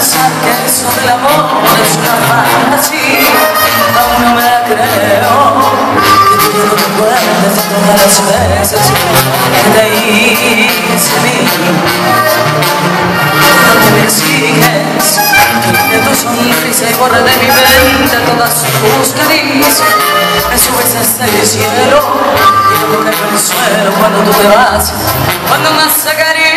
pensar que eso del amor es una fantasía. Aún no me la creo Que tú no te acuerdes de todas las veces que te hice mí. Cuando me exiges de tu sonrisa y borra de mi mente todas tus caricias. Me subes hasta el este cielo y yo me consuelo cuando tú te vas Cuando me sacarías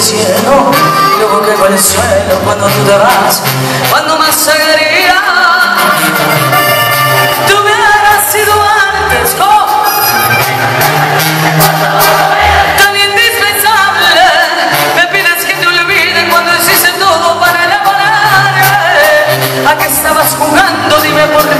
cielo Yo busqué el suelo cuando tú te vas Cuando más seguiría Tú me hubieras sido antes con Tan indispensable Me pides que te olvide cuando hiciste todo para enamorarme ¿A qué estabas jugando? Dime por qué